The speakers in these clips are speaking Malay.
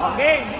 Sabi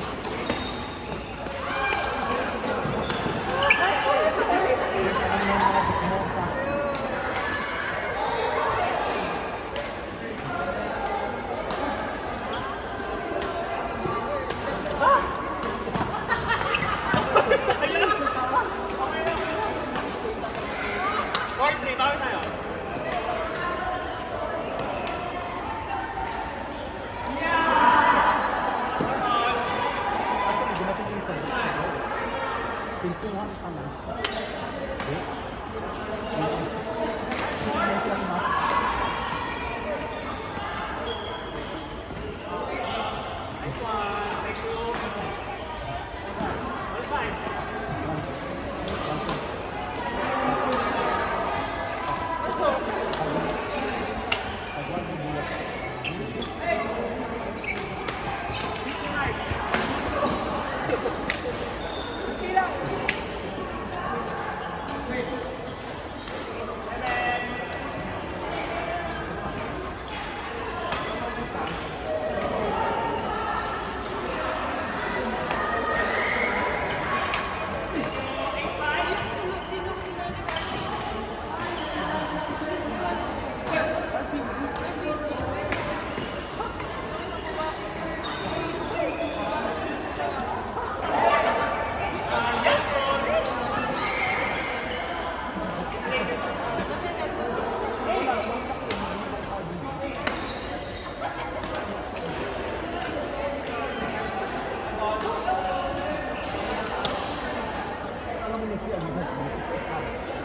pintura, ¿Sí? vous laisser à vous.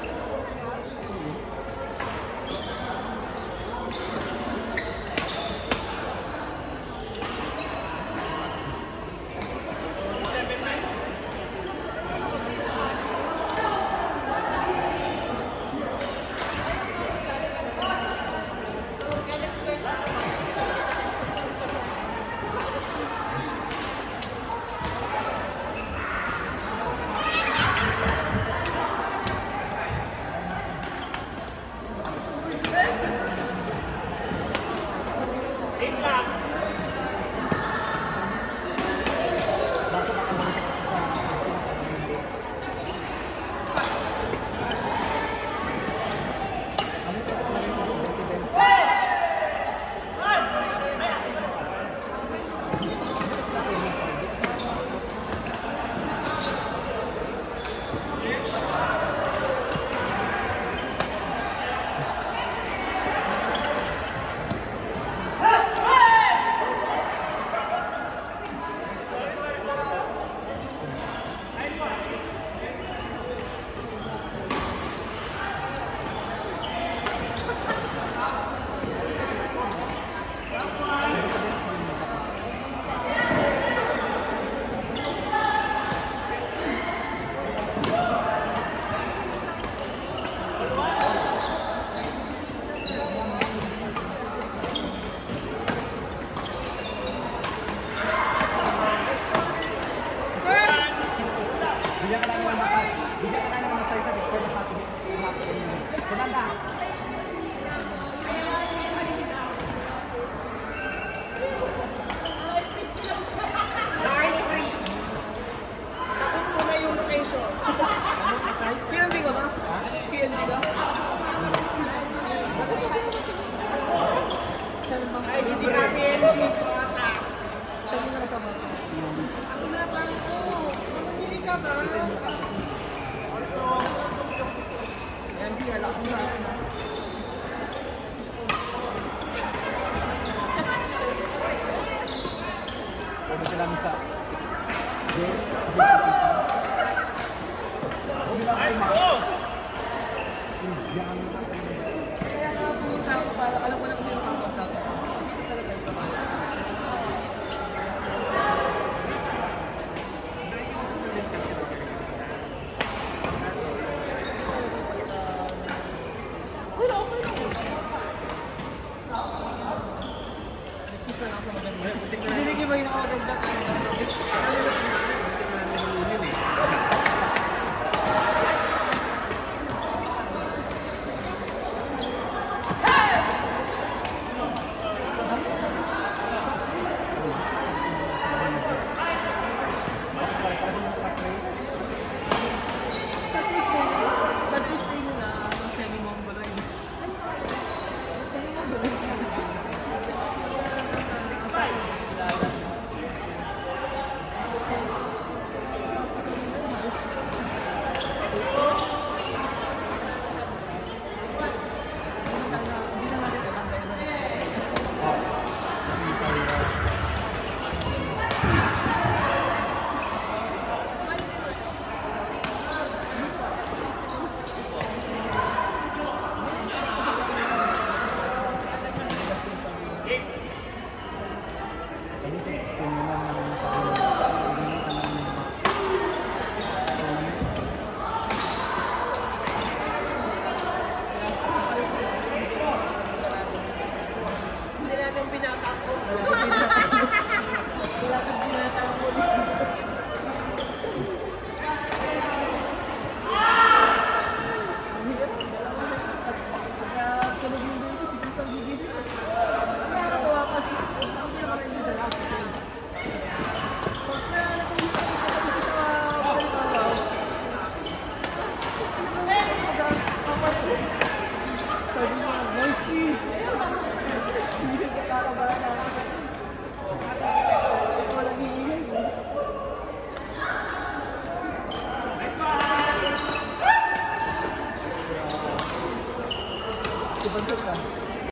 Yeah. Ayo. Jangan. Kalau kalau kalau kalau. Binigay mo yung nakaganda.